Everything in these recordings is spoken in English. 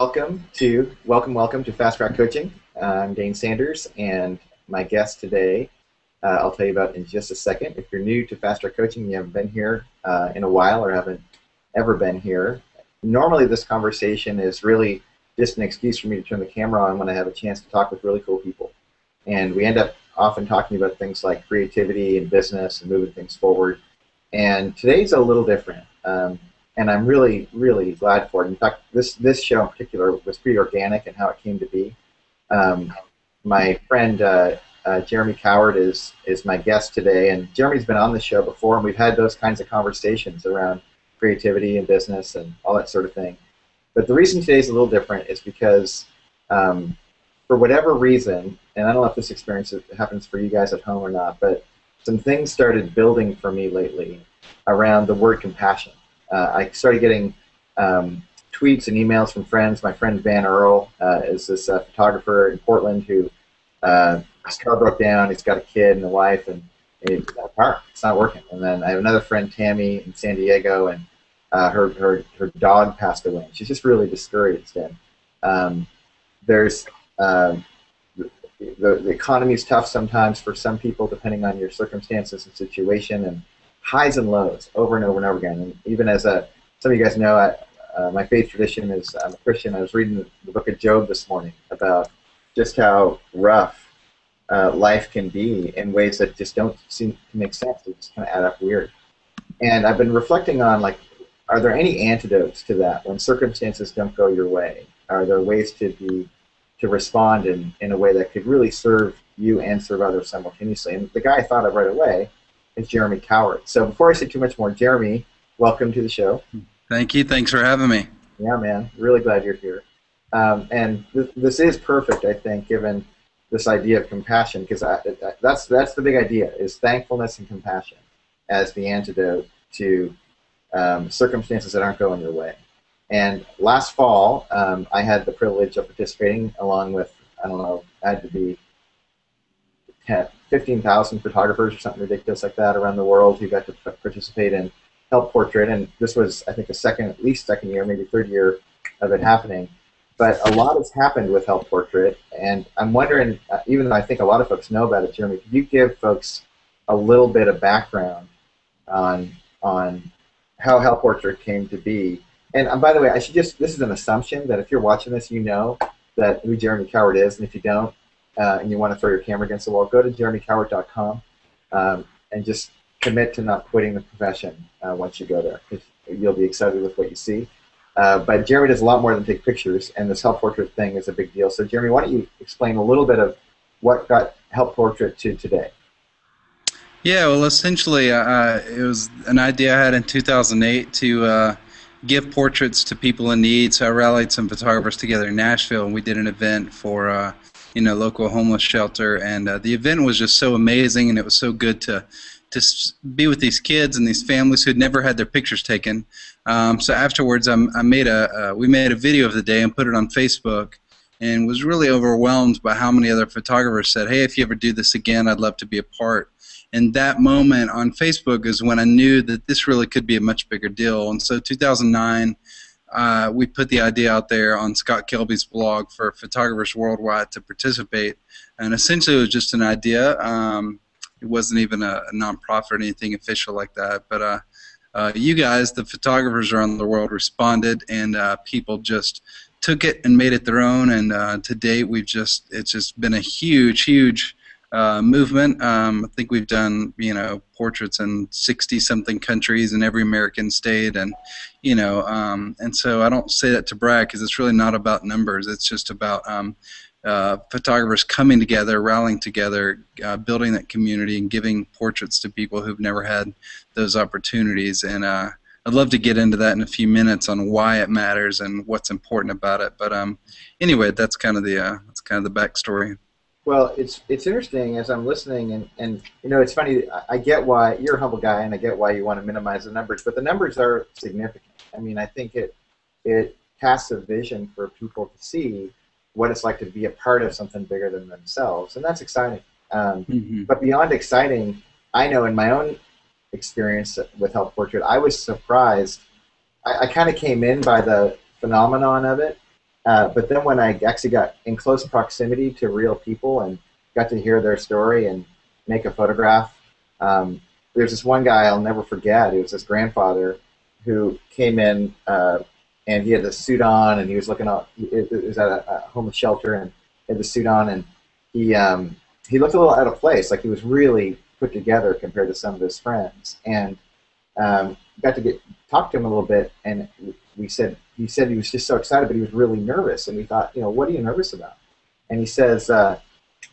Welcome to welcome welcome to Fast Track Coaching. Uh, I'm Dane Sanders, and my guest today, uh, I'll tell you about in just a second. If you're new to Fast Track Coaching, you haven't been here uh, in a while or haven't ever been here. Normally, this conversation is really just an excuse for me to turn the camera on when I have a chance to talk with really cool people, and we end up often talking about things like creativity and business and moving things forward. And today's a little different. Um, and I'm really, really glad for it. In fact, this this show in particular was pretty organic in how it came to be. Um, my friend uh, uh, Jeremy Cowart is is my guest today, and Jeremy's been on the show before, and we've had those kinds of conversations around creativity and business and all that sort of thing. But the reason today is a little different is because, um, for whatever reason, and I don't know if this experience happens for you guys at home or not, but some things started building for me lately around the word compassion uh, I started getting um, tweets and emails from friends. My friend Van Earl uh, is this uh, photographer in Portland who uh, his car broke down. He's got a kid and a wife, and he's a car. It's not working. And then I have another friend, Tammy, in San Diego, and uh, her, her her dog passed away. She's just really discouraged. And um, there's um, the, the economy is tough sometimes for some people, depending on your circumstances and situation. And highs and lows over and over and over again. And even as a, some of you guys know, I, uh, my faith tradition is I'm a Christian. I was reading the, the book of Job this morning about just how rough uh, life can be in ways that just don't seem to make sense. They just kind of add up weird. And I've been reflecting on like, are there any antidotes to that when circumstances don't go your way? Are there ways to be to respond in, in a way that could really serve you and serve others simultaneously? And the guy I thought of right away is Jeremy Cowart. So before I say too much more, Jeremy, welcome to the show. Thank you. Thanks for having me. Yeah, man. Really glad you're here. Um, and th- this is perfect, I think, given this idea of compassion, because that's that's the big idea: is thankfulness and compassion as the antidote to um, circumstances that aren't going your way. And last fall, um, I had the privilege of participating along with I don't know, I had to be 15,000 photographers or something ridiculous like that around the world who got to participate in Help Portrait, and this was, I think, a second, at least second year, maybe third year of it happening. But a lot has happened with Help Portrait, and I'm wondering, uh, even though I think a lot of folks know about it, Jeremy, could you give folks a little bit of background on on how Help Portrait came to be? And um, by the way, I should just, this is an assumption that if you're watching this, you know that who Jeremy Cowart is, and if you don't, uh, and you want to throw your camera against the wall, go to jeremycowart.com um, and just commit to not quitting the profession uh, once you go there. You'll be excited with what you see. Uh, but Jeremy does a lot more than take pictures, and this help portrait thing is a big deal. So, Jeremy, why don't you explain a little bit of what got help portrait to today? Yeah, well, essentially, uh, it was an idea I had in 2008 to uh, give portraits to people in need. So I rallied some photographers together in Nashville, and we did an event for uh, you know local homeless shelter, and uh, the event was just so amazing, and it was so good to to be with these kids and these families who'd never had their pictures taken. Um, so afterwards, I'm, I made a uh, we made a video of the day and put it on Facebook, and was really overwhelmed by how many other photographers said, "Hey, if you ever do this again, I'd love to be a part." And that moment on Facebook is when I knew that this really could be a much bigger deal. And so 2009 uh, we put the idea out there on Scott Kelby's blog for photographers worldwide to participate. And essentially, it was just an idea. Um, it wasn't even a, a nonprofit or anything official like that. But uh, uh, you guys, the photographers around the world, responded, and uh, people just took it and made it their own. And uh, to date, we've just it's just been a huge, huge uh, movement. Um, I think we've done you know portraits in 60 something countries in every American state, and you know, um, and so I don't say that to brag because it's really not about numbers. It's just about um, uh, photographers coming together, rallying together, uh, building that community, and giving portraits to people who've never had those opportunities. And uh, I'd love to get into that in a few minutes on why it matters and what's important about it. But um, anyway, that's kind of the uh, that's kind of the backstory. Well, it's it's interesting as I'm listening, and, and you know, it's funny. I get why you're a humble guy, and I get why you want to minimize the numbers, but the numbers are significant. I mean, I think it it casts a vision for people to see what it's like to be a part of something bigger than themselves, and that's exciting. Um, mm-hmm. But beyond exciting, I know in my own experience with Help Portrait, I was surprised. I, I kind of came in by the phenomenon of it, Uh, but then when I actually got in close proximity to real people and got to hear their story and make a photograph, um, there's this one guy I'll never forget. It was his grandfather who came in uh, and he had the suit on and he was looking out. It, was at a, a homeless shelter and had the suit on and he um, he looked a little out of place. Like he was really put together compared to some of his friends. And um, got to get talk to him a little bit and we said he said he was just so excited, but he was really nervous. And we thought, you know, what are you nervous about? And he says, uh,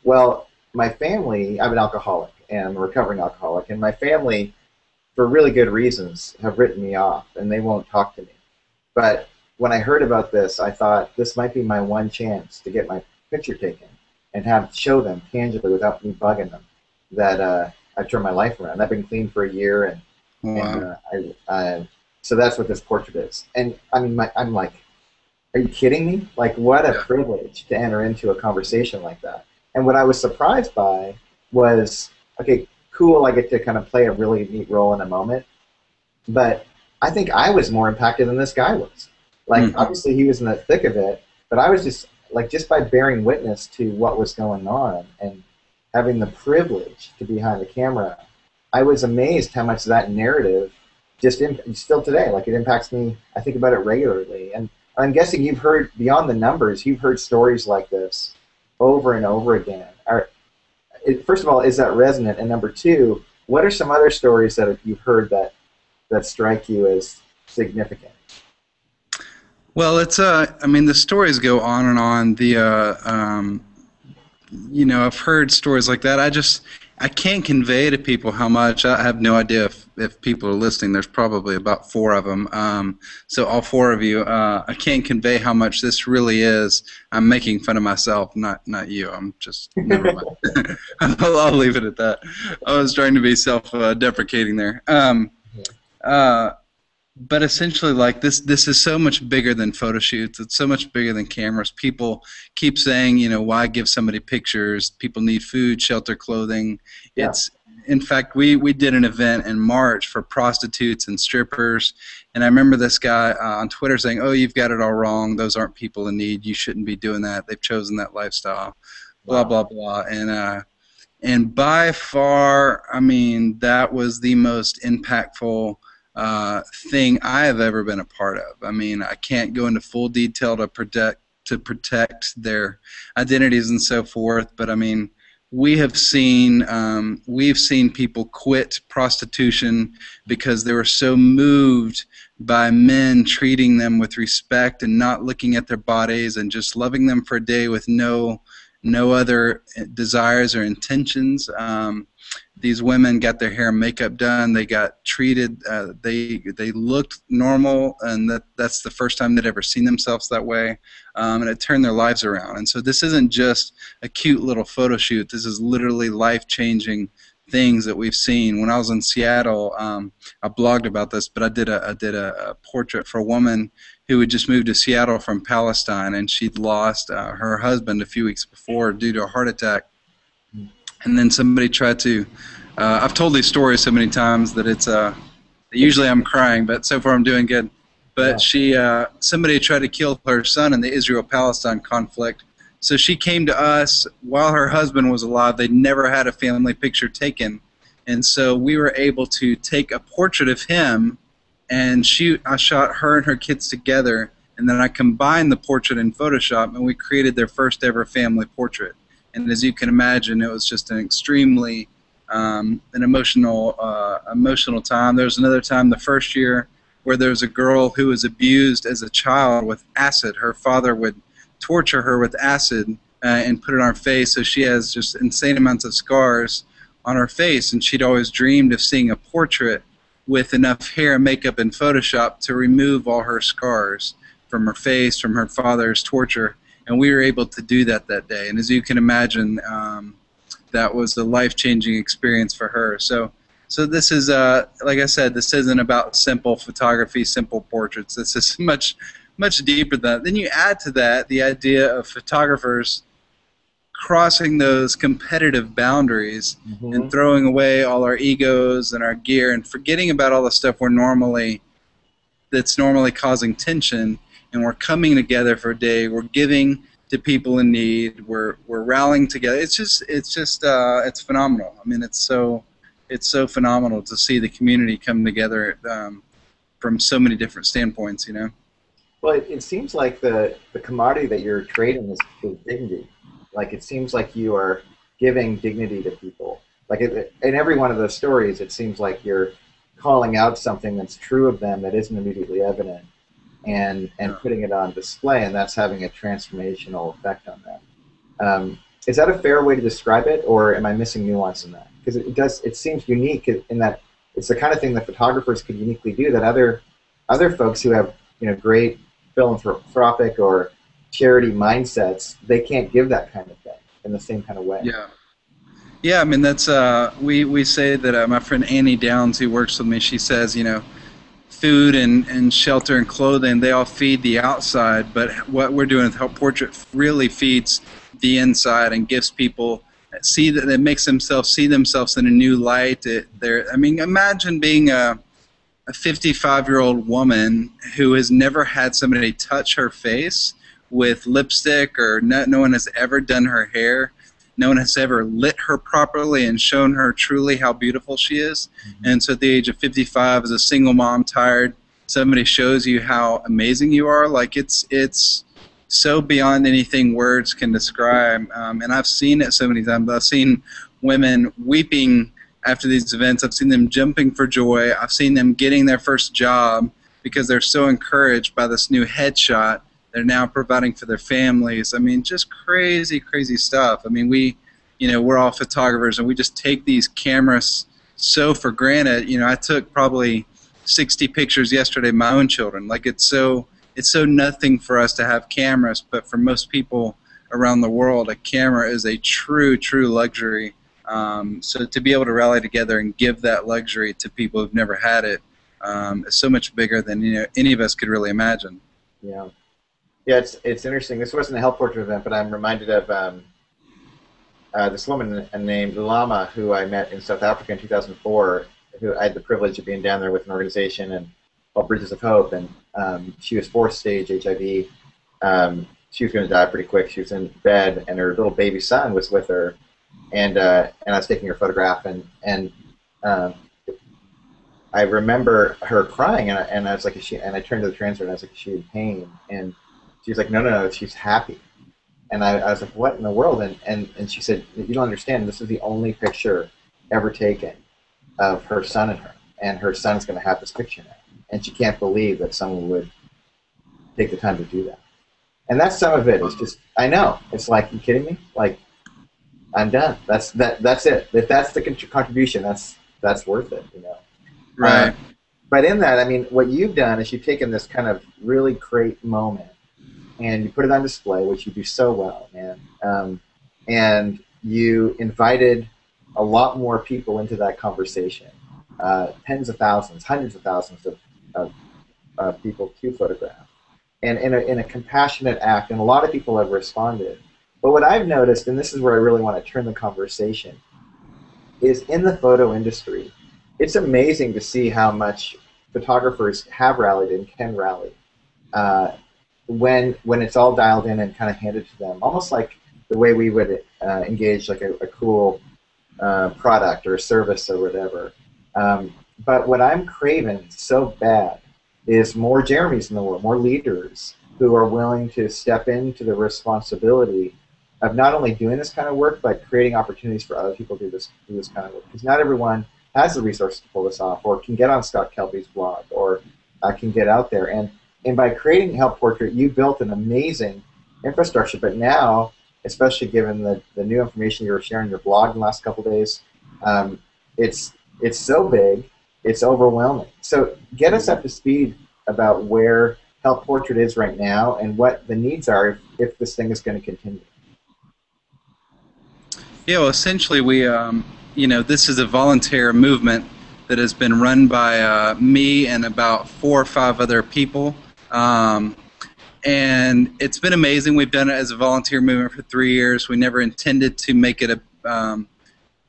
well, my family, I'm an alcoholic and I'm a recovering alcoholic, and my family, for really good reasons, have written me off and they won't talk to me. But when I heard about this, I thought this might be my one chance to get my picture taken and have show them tangibly without me bugging them that uh, I've turned my life around. I've been clean for a year, and, wow. and uh, I, I, so that's what this portrait is. And I mean, my, I'm like, are you kidding me? Like, what a privilege to enter into a conversation like that. And what I was surprised by was, okay, cool, I get to kind of play a really neat role in a moment, but I think I was more impacted than this guy was. Like, mm-hmm. obviously, he was in the thick of it, but I was just like just by bearing witness to what was going on and having the privilege to be behind the camera, I was amazed how much that narrative just imp- still today, like it impacts me. I think about it regularly, and I'm guessing you've heard beyond the numbers, you've heard stories like this over and over again. Are, first of all, is that resonant? And number two, what are some other stories that you've heard that that strike you as significant? Well, it's uh, I mean, the stories go on and on. The uh, um, you know, I've heard stories like that. I just I can't convey to people how much. I have no idea if, if people are listening. There's probably about four of them. Um, so all four of you, uh, I can't convey how much this really is. I'm making fun of myself, not not you. I'm just never mind. I'll, I'll, leave it at that. I was trying to be self-deprecating uh, there. Um, uh, but essentially like this this is so much bigger than photo shoots. It's so much bigger than cameras. People keep saying you know why give somebody pictures? People need food shelter clothing. Yeah. it's in fact we we did an event in march for prostitutes and strippers. And i remember this guy uh, on twitter saying oh you've got it all wrong. Those aren't people in need. You shouldn't be doing that. They've chosen that lifestyle. Wow. blah blah blah. And uh and by far i mean that was the most impactful uh, thing I have ever been a part of. I mean, I can't go into full detail to protect to protect their identities and so forth, but I mean, we have seen um, we've seen people quit prostitution because they were so moved by men treating them with respect and not looking at their bodies and just loving them for a day with no no other desires or intentions. Um, these women got their hair and makeup done. They got treated. Uh, they they looked normal, and that that's the first time they'd ever seen themselves that way. Um, and it turned their lives around. And so this isn't just a cute little photo shoot. This is literally life changing things that we've seen. When I was in Seattle, um, I blogged about this, but I did a I did a, a, portrait for a woman who had just moved to Seattle from Palestine, and she'd lost uh, her husband a few weeks before due to a heart attack and then somebody tried to. Uh, I've told these stories so many times that it's. Uh, usually I'm crying, but so far I'm doing good. But yeah. she, uh, somebody tried to kill her son in the Israel-Palestine conflict. So she came to us while her husband was alive. They'd never had a family picture taken, and so we were able to take a portrait of him, and she, I shot her and her kids together, and then I combined the portrait in Photoshop, and we created their first ever family portrait and as you can imagine, it was just an extremely um, an emotional uh, emotional time. There was another time the first year where there was a girl who was abused as a child with acid. Her father would torture her with acid uh, and put it on her face, so she has just insane amounts of scars on her face. And she'd always dreamed of seeing a portrait with enough hair and makeup and Photoshop to remove all her scars from her face, from her father's torture and we were able to do that that day. And as you can imagine, um, that was a life-changing experience for her. So, so this is, uh, like I said, this isn't about simple photography, simple portraits. This is much, much deeper than that. Then you add to that the idea of photographers crossing those competitive boundaries mm-hmm. and throwing away all our egos and our gear and forgetting about all the stuff we're normally that's normally causing tension and we're coming together for a day. We're giving to people in need. We're we're rallying together. It's just it's just uh, it's phenomenal. I mean, it's so it's so phenomenal to see the community come together um, from so many different standpoints. You know. Well, it, it seems like the the commodity that you're trading is, is dignity. Like it seems like you are giving dignity to people. Like it, in every one of those stories, it seems like you're calling out something that's true of them that isn't immediately evident, and and putting it on display, and that's having a transformational effect on them. Um, is that a fair way to describe it, or am I missing nuance in that? Because it does, it seems unique in that it's the kind of thing that photographers could uniquely do that other other folks who have you know great philanthropic or charity mindsets they can't give that kind of thing in the same kind of way. Yeah. Yeah, I mean that's uh, we we say that uh, my friend Annie Downs, who works with me, she says you know, food and, and shelter and clothing they all feed the outside, but what we're doing with Help Portrait really feeds the inside and gives people see that it makes themselves see themselves in a new light. It, I mean, imagine being a a 55 year old woman who has never had somebody touch her face with lipstick or no, no one has ever done her hair no one has ever lit her properly and shown her truly how beautiful she is. Mm-hmm. And so at the age of 55, as a single mom, tired, somebody shows you how amazing you are. Like it's it's so beyond anything words can describe. Um, and I've seen it so many times. I've seen women weeping after these events. I've seen them jumping for joy. I've seen them getting their first job because they're so encouraged by this new headshot they're now providing for their families. I mean, just crazy, crazy stuff. I mean, we, you know, we're all photographers, and we just take these cameras so for granted. You know, I took probably 60 pictures yesterday of my own children. Like it's so it's so nothing for us to have cameras, but for most people around the world, a camera is a true, true luxury. Um, so to be able to rally together and give that luxury to people who've never had it um, is so much bigger than you know any of us could really imagine. Yeah. Yeah, it's it's interesting. This wasn't a help portrait event, but I'm reminded of um, uh, this woman named Lama who I met in South Africa in 2004. Who I had the privilege of being down there with an organization and called Bridges of Hope, and um, she was fourth stage HIV. Um, she was going to die pretty quick. She was in bed, and her little baby son was with her, and uh, and I was taking her photograph, and and um, I remember her crying, and I, and I was like, she, and I turned to the translator, and I was like, is she in pain? And She's like, no, no, no, she's happy. And I, I was like, what in the world? And, and, and she said, you don't understand. This is the only picture ever taken of her son and her. And her son's going to have this picture now. And she can't believe that someone would take the time to do that. And that's some of it. It's just, I know. It's like, you kidding me? Like, I'm done. That's that. That's it. If that's the contribution, that's that's worth it. You know. Right. Uh, but in that, I mean, what you've done is you've taken this kind of really great moment and you put it on display, which you do so well, man. Um, and you invited a lot more people into that conversation, uh, tens of thousands, hundreds of thousands of, of people to photograph, and in a, in a compassionate act. And a lot of people have responded. But what I've noticed, and this is where I really want to turn the conversation, is in the photo industry, it's amazing to see how much photographers have rallied and can rally. Uh, when when it's all dialed in and kind of handed to them, almost like the way we would uh, engage like a, a cool uh, product or a service or whatever. Um, but what I'm craving so bad is more Jeremys in the world, more leaders who are willing to step into the responsibility of not only doing this kind of work, but creating opportunities for other people to do this do this kind of work. Because not everyone has the resources to pull this off, or can get on Scott Kelby's blog, or uh, can get out there. And and by creating Help Portrait, you built an amazing infrastructure. But now, especially given the, the new information you were sharing in your blog in the last couple days, um, it's it's so big, it's overwhelming. So get us up to speed about where Help Portrait is right now and what the needs are if, if this thing is going to continue. Yeah, well, essentially, we, um, you know, this is a volunteer movement that has been run by uh, me and about four or five other people. Um, and it's been amazing. We've done it as a volunteer movement for three years. We never intended to make it a, um,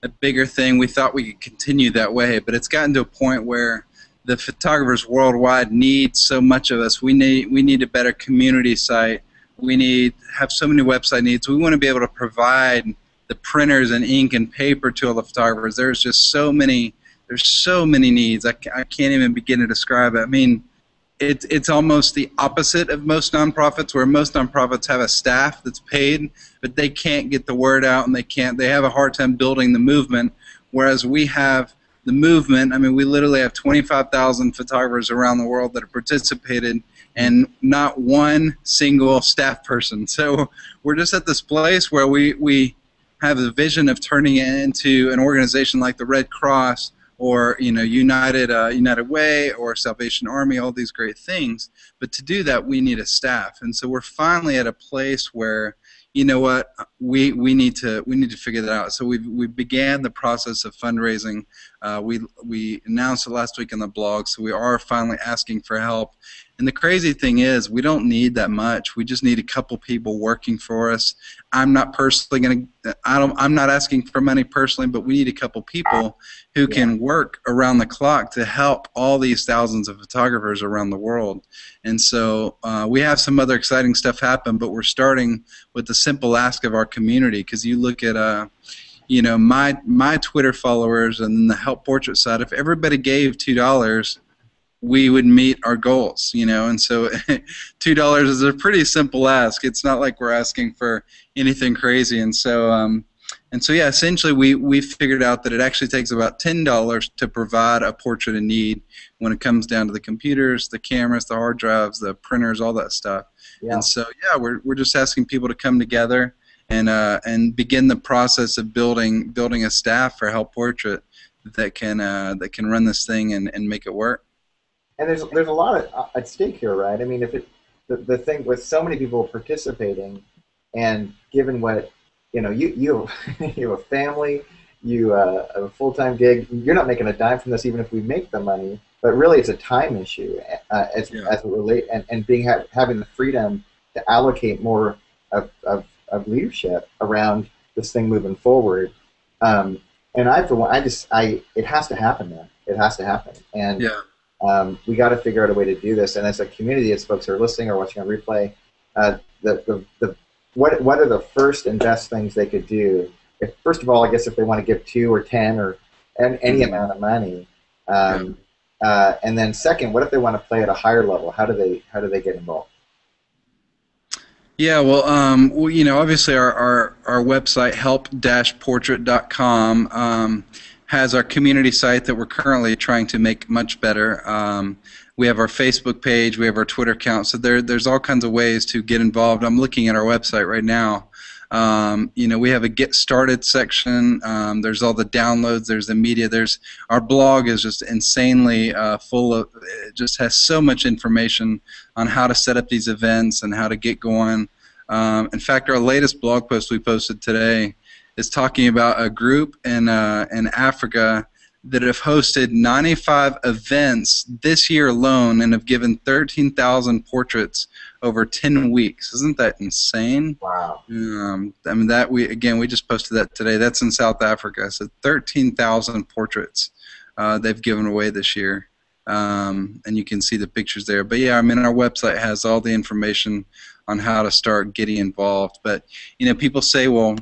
a bigger thing. We thought we could continue that way, but it's gotten to a point where the photographers worldwide need so much of us. We need we need a better community site. We need have so many website needs. We want to be able to provide the printers and ink and paper to all the photographers. There's just so many there's so many needs. I, I can't even begin to describe it. I mean, it's it's almost the opposite of most nonprofits, where most nonprofits have a staff that's paid, but they can't get the word out and they can't. They have a hard time building the movement. Whereas we have the movement. I mean, we literally have 25,000 photographers around the world that have participated, and not one single staff person. So we're just at this place where we we have a vision of turning it into an organization like the Red Cross or you know United uh, United Way or Salvation Army, all these great things. But to do that, we need a staff, and so we're finally at a place where you know what we we need to we need to figure that out. So we we began the process of fundraising. Uh, we we announced it last week in the blog, so we are finally asking for help. And the crazy thing is, we don't need that much. We just need a couple people working for us. I'm not personally going to. I don't. I'm not asking for money personally, but we need a couple people who yeah. can work around the clock to help all these thousands of photographers around the world. And so uh, we have some other exciting stuff happen, but we're starting with the simple ask of our community. Because you look at. Uh, you know my my Twitter followers and the help portrait side. If everybody gave two dollars, we would meet our goals, you know. And so, two dollars is a pretty simple ask. It's not like we're asking for anything crazy. And so, um, and so, yeah, essentially, we we figured out that it actually takes about ten dollars to provide a portrait in need when it comes down to the computers, the cameras, the hard drives, the printers, all that stuff. Yeah. And so, yeah, we're we're just asking people to come together and uh, and begin the process of building building a staff for Help Portrait that can uh, that can run this thing and, and make it work and there's there's a lot at, uh, at stake here, right? I mean, if it the, the thing with so many people participating, and given what you know, you you you have a family, you uh, have a full time gig. You're not making a dime from this, even if we make the money. But really, it's a time issue uh, as yeah. as it relate and and being ha- having the freedom to allocate more of, of, of leadership around this thing moving forward. Um, and I, for one, I just I it has to happen, man. It has to happen. And yeah um, we got to figure out a way to do this. And as a community, as folks are listening or watching on replay, uh, the, the, the, what, what are the first and best things they could do? If, first of all, I guess if they want to give two or ten or any mm-hmm. amount of money, um, uh, and then second, what if they want to play at a higher level? How do they how do they get involved? Yeah, well, um, well, you know, obviously our, our, our website help-portrait.com um, has our community site that we're currently trying to make much better. Um, we have our Facebook page, we have our Twitter account, so there, there's all kinds of ways to get involved. I'm looking at our website right now. Um, you know, we have a get started section. Um, there's all the downloads. There's the media. There's our blog is just insanely uh, full of. It just has so much information on how to set up these events and how to get going. Um, in fact, our latest blog post we posted today is talking about a group in uh, in Africa that have hosted 95 events this year alone and have given 13,000 portraits over 10 weeks. Isn't that insane? Wow. Um, I mean that we again we just posted that today. That's in South Africa. So 13,000 portraits uh, they've given away this year. Um, and you can see the pictures there. But yeah, I mean our website has all the information on how to start getting involved. But you know, people say, well,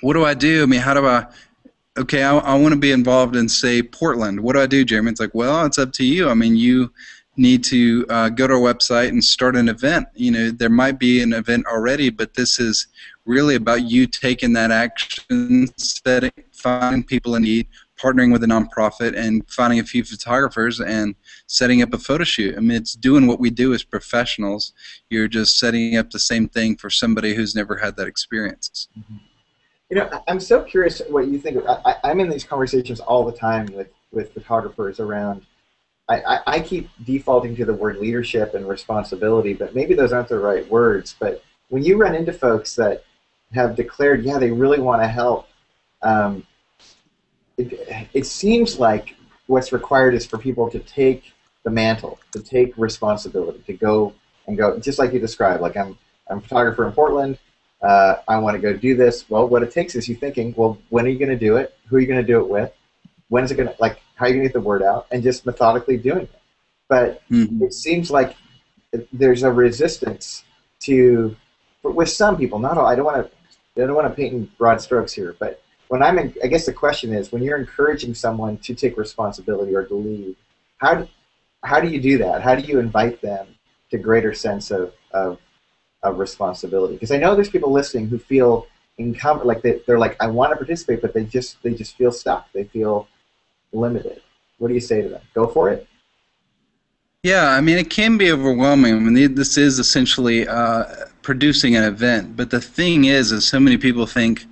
what do I do? I mean, how do I? Okay, I, I want to be involved in say Portland. What do I do, Jeremy? It's like, well, it's up to you. I mean, you need to uh, go to our website and start an event. You know, there might be an event already, but this is really about you taking that action, setting, finding people in need, partnering with a nonprofit, and finding a few photographers and setting up a photo shoot. I mean, it's doing what we do as professionals. You're just setting up the same thing for somebody who's never had that experience. Mm-hmm. You know, I'm so curious what you think. I, am in these conversations all the time with, with photographers around. I, I, I keep defaulting to the word leadership and responsibility, but maybe those aren't the right words. But when you run into folks that have declared, yeah, they really want to help, um, it, it seems like what's required is for people to take the mantle, to take responsibility, to go and go, just like you described. Like I'm, I'm a photographer in Portland uh, I want to go do this. Well, what it takes is you thinking, well, when are you going to do it? Who are you going to do it with? When is it going to, like, how are you going to get the word out, and just methodically doing it. But Mhm. it seems like there's a resistance to, with some people, not all. I don't want to, I don't want to paint in broad strokes here, but when I'm, in, I guess the question is, when you're encouraging someone to take responsibility or to lead, how do, how do you do that? How do you invite them to greater sense of of, of responsibility? Because I know there's people listening who feel encumbered, like they, they're like, I want to participate, but they just they just feel stuck. They feel limited. What do you say to them? Go for it. Yeah, I mean, it can be overwhelming. I mean, this is essentially uh, producing an event, but the thing is, is so many people think,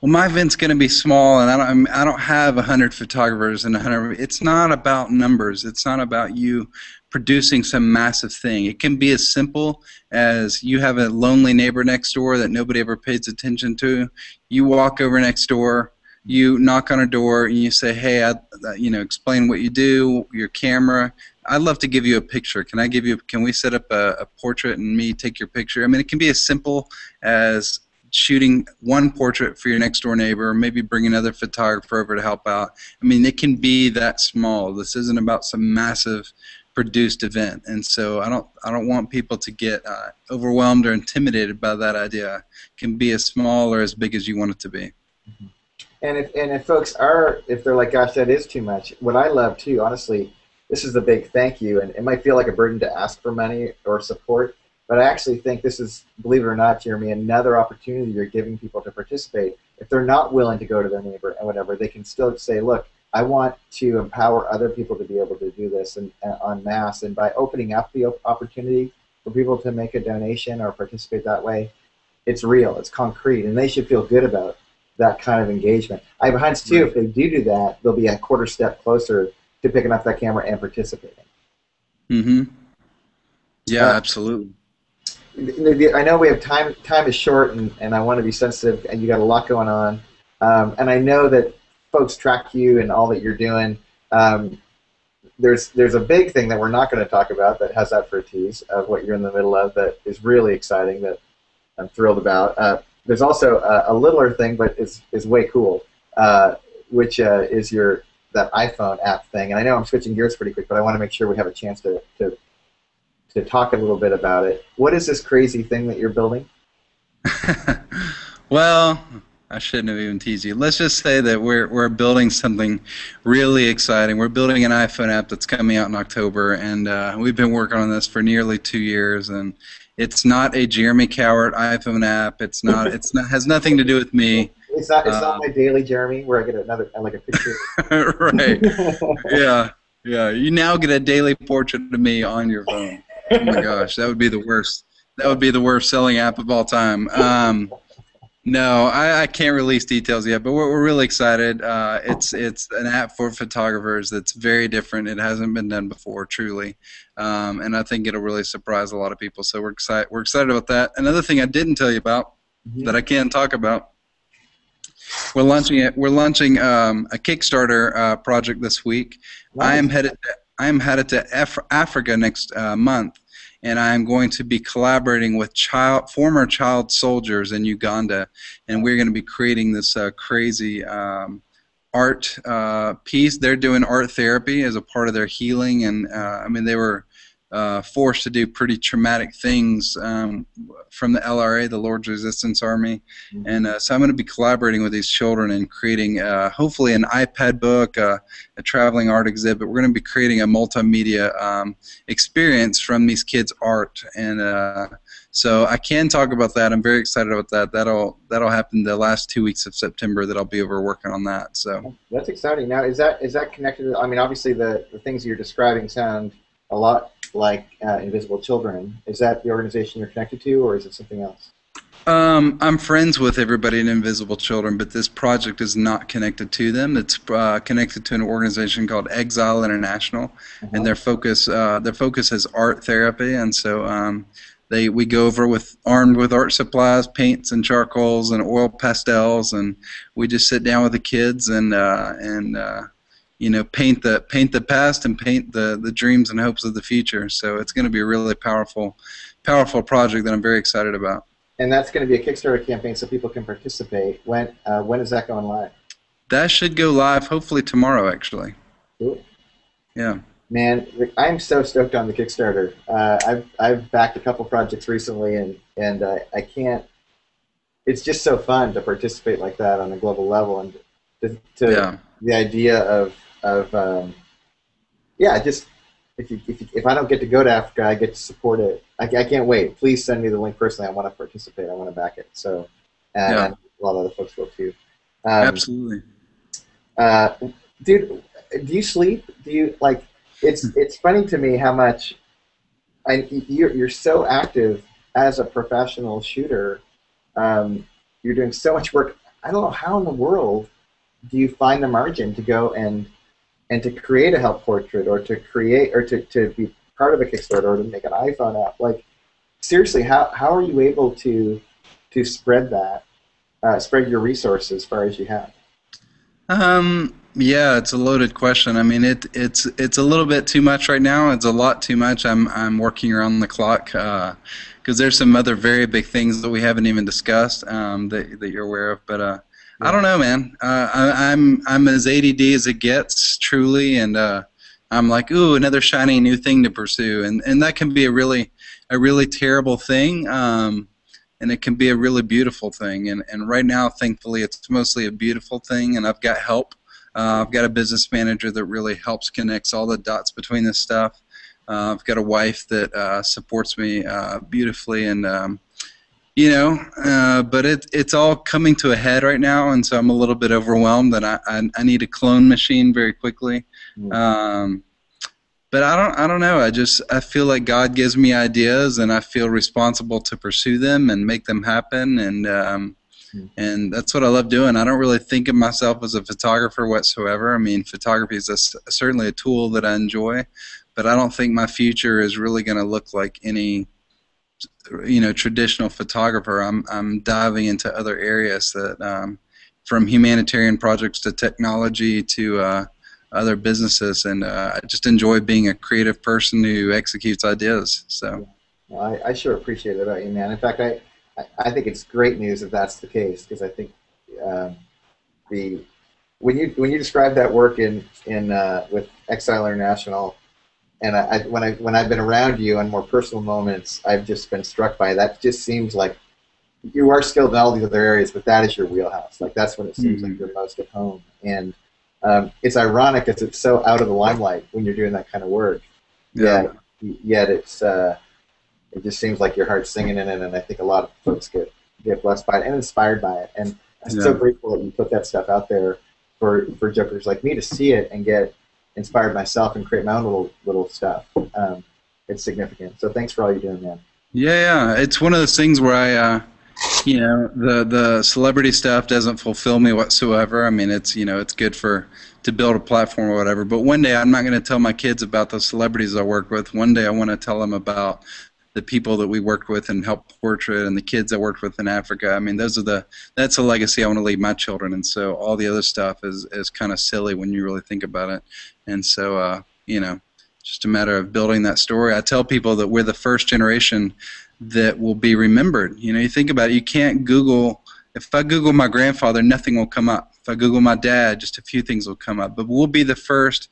well, my event's going to be small, and I don't, I don't have hundred photographers and hundred. It's not about numbers. It's not about you producing some massive thing. It can be as simple as you have a lonely neighbor next door that nobody ever pays attention to. You walk over next door, you knock on a door, and you say, "Hey, I, uh, you know, explain what you do, your camera." I'd love to give you a picture. Can I give you? Can we set up a, a portrait and me take your picture? I mean, it can be as simple as shooting one portrait for your next door neighbor, maybe bring another photographer over to help out. I mean, it can be that small. This isn't about some massive produced event, and so I don't I don't want people to get uh, overwhelmed or intimidated by that idea. It can be as small or as big as you want it to be. And if and if folks are if they're like, gosh, that is too much. What I love too, honestly, this is a big thank you, and it might feel like a burden to ask for money or support, but I actually think this is, believe it or not, Jeremy, another opportunity you're giving people to participate. If they're not willing to go to their neighbor and whatever, they can still say, look, I want to empower other people to be able to do this and en masse, and by opening up the opportunity for people to make a donation or participate that way, it's real, it's concrete, and they should feel good about that kind of engagement. I have a hunch too, if they do do that, they'll be a quarter step closer to picking up that camera and participating. Mm-hmm. Yeah, Uh, absolutely. I know we have time. Time is short, and, and I want to be sensitive. And you got a lot going on, um, and I know that folks track you and all that you're doing. Um, there's there's a big thing that we're not going to talk about that has that for a tease of what you're in the middle of that is really exciting that I'm thrilled about. Uh, there's also a, a littler thing, but is is way cool, uh, which uh, is your that iPhone app thing. And I know I'm switching gears pretty quick, but I want to make sure we have a chance to to to talk a little bit about it. What is this crazy thing that you're building? well, I shouldn't have even teased you. Let's just say that we're we're building something really exciting. We're building an iPhone app that's coming out in October, and uh, we've been working on this for nearly two years. And it's not a Jeremy Cowart iPhone app. It's not. It's not has nothing to do with me. It's not. It's Uh, not my daily Jeremy, where I get another like a picture. right. Yeah. Yeah. You now get a daily portrait of me on your phone. Oh my gosh, that would be the worst. That would be the worst selling app of all time. Um, no, I, I can't release details yet, but we're, we're really excited. Uh, it's it's an app for photographers that's very different. It hasn't been done before, truly, um, and I think it'll really surprise a lot of people. So we're excited. We're excited about that. Another thing I didn't tell you about that I can talk about. We're launching it. We're launching um, a Kickstarter uh, project this week. I am headed. I am headed to Af- Africa next uh, month, and I am going to be collaborating with child, former child soldiers in Uganda, and we're going to be creating this uh, crazy um, art uh, piece. They're doing art therapy as a part of their healing, and uh, I mean they were uh, forced to do pretty traumatic things um, from the LRA, the Lord's Resistance Army, and uh, so I'm going to be collaborating with these children and creating uh, hopefully an iPad book, uh, a traveling art exhibit. We're going to be creating a multimedia um, experience from these kids' art, and uh, so I can talk about that. I'm very excited about that. That'll that'll happen the last two weeks of September. That I'll be over working on that. So That's exciting. Now, is that is that connected? To, I mean, obviously, the the things you're describing sound a lot like uh, Invisible Children. Is that the organization you're connected to, or is it something else? Um, I'm friends with everybody in Invisible Children, but this project is not connected to them. It's uh, connected to an organization called Exile International, and their focus uh, their focus is art therapy, and so um, they we go over with armed with art supplies, paints and charcoals and oil pastels, and we just sit down with the kids and uh, and uh, you know paint the paint the past and paint the the dreams and hopes of the future. So it's going to be a really powerful powerful project that I'm very excited about. And that's going to be a Kickstarter campaign, so people can participate. When uh, when is that going live? That should go live hopefully tomorrow, actually. Cool. Yeah. Man, I'm so stoked on the Kickstarter. Uh, I've I've backed a couple projects recently, and and uh, I can't. It's just so fun to participate like that on a global level, and to, to Yeah. the idea of of um, yeah, just if you, if you, if I don't get to go to Africa, I get to support it. I, I can't wait. Please send me the link personally. I want to participate. I want to back it. So, and, Yeah. a lot of other folks will too. Um, Absolutely. uh, dude, do you sleep? Do you like? It's it's funny to me how much, I you're you're so active as a professional shooter. Um, you're doing so much work. I don't know how in the world do you find the margin to go and and to create a help portrait or to create or to, to be part of a Kickstarter or to make an iPhone app. Like seriously, how how are you able to to spread that, uh, spread your resources as far as you have? Um, yeah, it's a loaded question. I mean, it it's it's a little bit too much right now. It's a lot too much. I'm I'm working around the clock because there's some other very big things that we haven't even discussed um, that that you're aware of. But uh, I don't know, man. Uh, I, I'm I'm as ADD as it gets, truly, and uh, I'm like, ooh, another shiny new thing to pursue, and and that can be a really a really terrible thing. Um, and it can be a really beautiful thing. And, and right now, thankfully, it's mostly a beautiful thing, and I've got help. Uh, I've got a business manager that really helps connects all the dots between this stuff. Uh, I've got a wife that uh, supports me uh, beautifully, and um, you know, uh, but it, it's all coming to a head right now, and so I'm a little bit overwhelmed. That I, I, I need a clone machine very quickly. Mm. Um, but I don't I don't know. I just I feel like God gives me ideas, and I feel responsible to pursue them and make them happen. And um, Hmm. and that's what I love doing. I don't really think of myself as a photographer whatsoever. I mean, photography is a certainly a tool that I enjoy, but I don't think my future is really going to look like any you know traditional photographer. I'm I'm diving into other areas that um, from humanitarian projects to technology to uh, other businesses, and uh, I just enjoy being a creative person who executes ideas. So Well, I, I sure appreciate it about you, man. In fact, I, I, think it's great news if that's the case because I think um, the when you when you describe that work in in uh, with Exile International, and I, I when I when I've been around you on more personal moments, I've just been struck by that. Just seems like you are skilled in all these other areas, but that is your wheelhouse. Like that's when it seems like you're most at home. And um, it's ironic because it's so out of the limelight when you're doing that kind of work. yeah, Yet, yet it's uh, it just seems like your heart's singing in it, and I think a lot of folks get get blessed by it and inspired by it. And I'm so grateful that you put that stuff out there for for jokers like me to see it and get inspired myself and create my own little little stuff. Um, it's significant. So thanks for all you're doing, man. Yeah, yeah. It's one of those things where I, uh, you know, the the celebrity stuff doesn't fulfill me whatsoever. I mean, it's you know, it's good for to build a platform or whatever. But one day, I'm not going to tell my kids about the celebrities I work with. One day, I want to tell them about the people that we worked with and helped portrait and the kids I worked with in Africa. I mean, those are the that's a legacy I want to leave my children. And so all the other stuff is is kind of silly when you really think about it. And so, uh, you know, just a matter of building that story. I tell people that we're the first generation that will be remembered. You know, you think about it, you can't Google. If I Google my grandfather, nothing will come up. If I Google my dad, just a few things will come up. But we'll be the first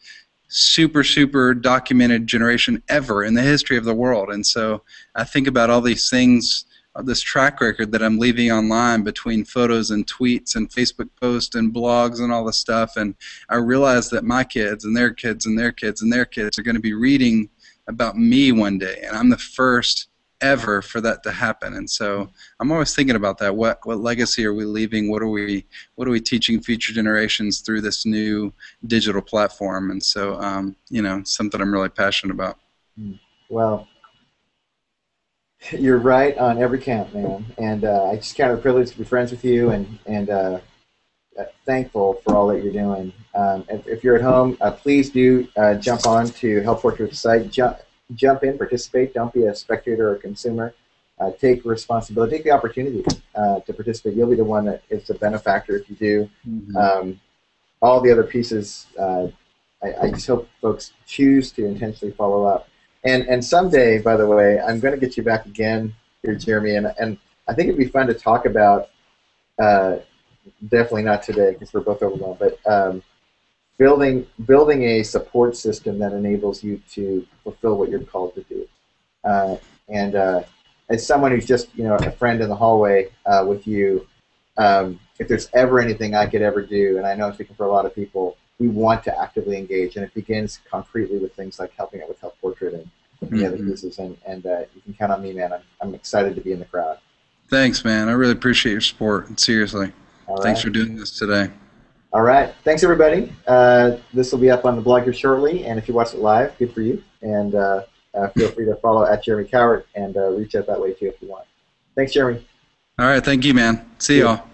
super, super documented generation ever in the history of the world. And so I think about all these things, uh, this track record that I'm leaving online between photos and tweets and Facebook posts and blogs and all this stuff. And I realize that my kids and their kids and their kids and their kids are going to be reading about me one day. And I'm the first ever for that to happen. And so I'm always thinking about that. What what legacy are we leaving? What are we what are we teaching future generations through this new digital platform? And so um, you know, something I'm really passionate about. Well, you're right on every count, man. And uh, I just count it a privilege to be friends with you and, and uh, uh, thankful for all that you're doing. Um, if, if you're at home, uh, please do uh, jump on to Help Portrait site. Jump, jump in, participate. Don't be a spectator or a consumer. Uh, take responsibility. Take the opportunity uh, to participate. You'll be the one that is the benefactor if you do. Um, all the other pieces, uh, I, I just hope folks choose to intentionally follow up. And and someday, by the way, I'm going to get you back again here, Jeremy. And and I think it'd be fun to talk about. Uh, definitely not today because we're both overwhelmed. But um, building building a support system that enables you to fulfill what you're called to do. Uh, and uh, as someone who's just you know a friend in the hallway uh, with you, um, if there's ever anything I could ever do, and I know I'm speaking for a lot of people, we want to actively engage, and it begins concretely with things like helping out with Help Portrait and mm-hmm. the other mm-hmm. pieces. And, and uh, you can count on me, man. I'm, I'm excited to be in the crowd. Thanks, man. I really appreciate your support. Seriously. Thanks for doing this today. All right. Thanks, everybody. Uh, this will be up on the blog here shortly, and if you watch it live, good for you. And uh, uh, feel free to follow at Jeremy Cowart and uh, reach out that way too if you want. Thanks, Jeremy. All right. Thank you, man. See y'all.